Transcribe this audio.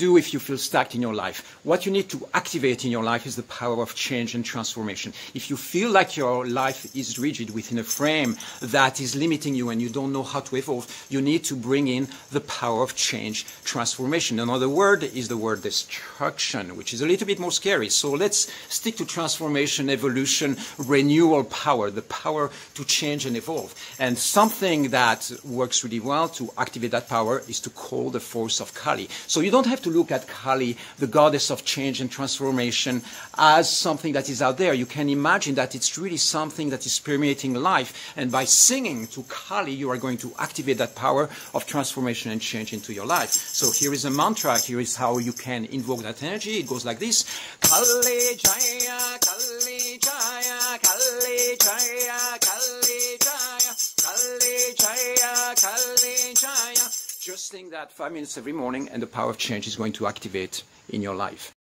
do if you feel stuck in your life? What you need to activate in your life is the power of change and transformation. If you feel like your life is rigid within a frame that is limiting you and you don't know how to evolve, you need to bring in the power of change, transformation. Another word is the word destruction, which is a little bit more scary. So let's stick to transformation, evolution, renewal power, the power to change and evolve. And something that works really well to activate that power is to call the force of Kali. So you don't have to look at Kali, the goddess of change and transformation, as something that is out there. You can imagine that it's really something that is permeating life. And by singing to Kali, you are going to activate that power of transformation and change into your life. So here is a mantra. Here is how you can invoke that energy. It goes like this. Kali Just think that five minutes every morning and the power of change is going to activate in your life.